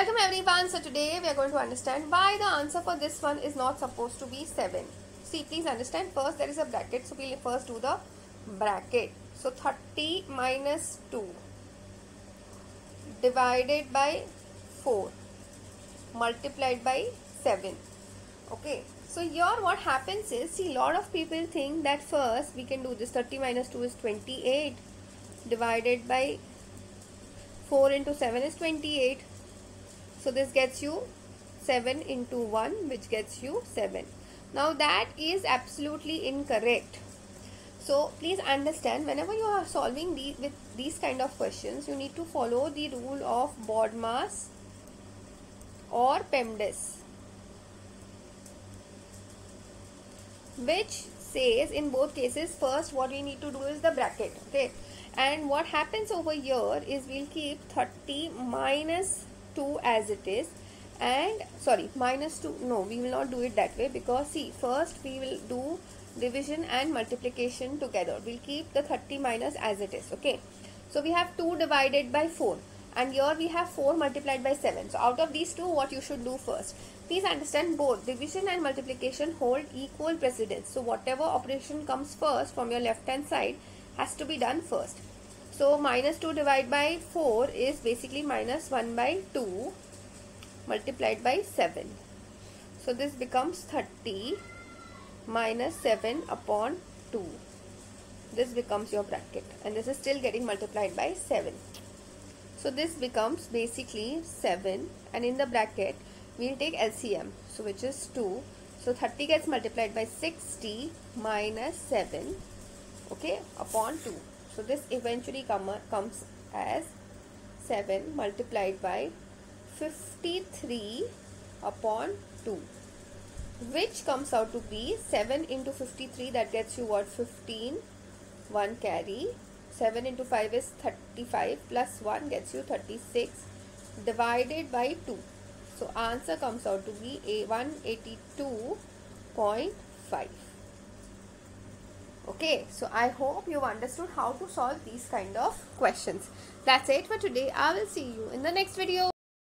Welcome everyone. So today we are going to understand why the answer for this one is not supposed to be 7. See please understand first there is a bracket. So we'll first do the bracket. So 30 minus 2 divided by 4 multiplied by 7. Okay. So here what happens is see lot of people think that first we can do this 30 minus 2 is 28 divided by 4 into 7 is 28 so this gets you 7 into 1 which gets you 7. Now that is absolutely incorrect. So please understand whenever you are solving these with these kind of questions you need to follow the rule of BODMAS or PEMDAS which says in both cases first what we need to do is the bracket okay and what happens over here is we'll keep 30 minus 2 as it is. And sorry minus 2 no we will not do it that way because see first we will do division and multiplication together. We'll keep the 30 minus as it is okay? So we have 2 divided by 4 and here we have 4 multiplied by 7 so out of these two what you should do first? Please understand both. Division and multiplication hold equal precedence. So whatever operation comes first from your left hand side has to be done first so minus 2 divided by 4 is basically minus 1 by 2 multiplied by 7. So this becomes 30 minus 7 upon 2. This becomes your bracket and this is still getting multiplied by 7. So this becomes basically 7 and in the bracket we will take LCM so which is 2. So 30 gets multiplied by 60 minus 7 okay upon 2. So this eventually come, comes as 7 multiplied by 53 upon 2 which comes out to be 7 into 53 that gets you what? 15 1 carry. 7 into 5 is 35 plus 1 gets you 36 divided by 2 so answer comes out to be a 182.5 okay so i hope you've understood how to solve these kind of questions. That's it for today. I will see you in the next video